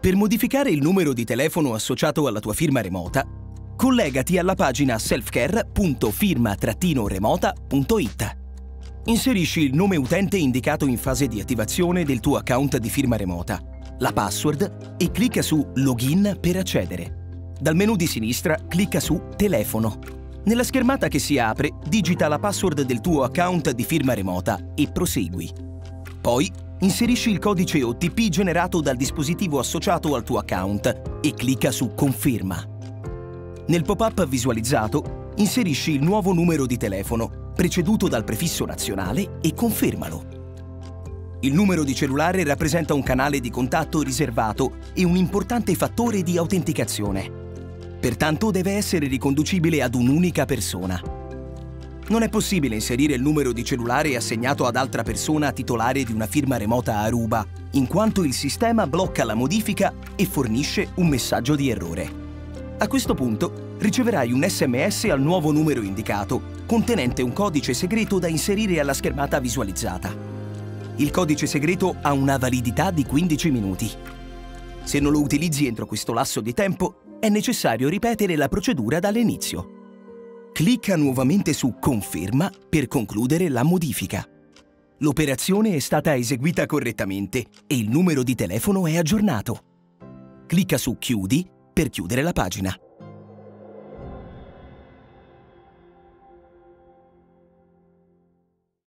Per modificare il numero di telefono associato alla tua firma remota, collegati alla pagina selfcare.firma-remota.it. Inserisci il nome utente indicato in fase di attivazione del tuo account di firma remota, la password e clicca su Login per accedere. Dal menu di sinistra clicca su Telefono. Nella schermata che si apre, digita la password del tuo account di firma remota e prosegui. Poi inserisci il codice OTP generato dal dispositivo associato al tuo account e clicca su Conferma. Nel pop-up visualizzato, inserisci il nuovo numero di telefono, preceduto dal prefisso nazionale e confermalo. Il numero di cellulare rappresenta un canale di contatto riservato e un importante fattore di autenticazione. Pertanto deve essere riconducibile ad un'unica persona. Non è possibile inserire il numero di cellulare assegnato ad altra persona titolare di una firma remota a Aruba, in quanto il sistema blocca la modifica e fornisce un messaggio di errore. A questo punto riceverai un sms al nuovo numero indicato, contenente un codice segreto da inserire alla schermata visualizzata. Il codice segreto ha una validità di 15 minuti. Se non lo utilizzi entro questo lasso di tempo, è necessario ripetere la procedura dall'inizio. Clicca nuovamente su Conferma per concludere la modifica. L'operazione è stata eseguita correttamente e il numero di telefono è aggiornato. Clicca su Chiudi per chiudere la pagina.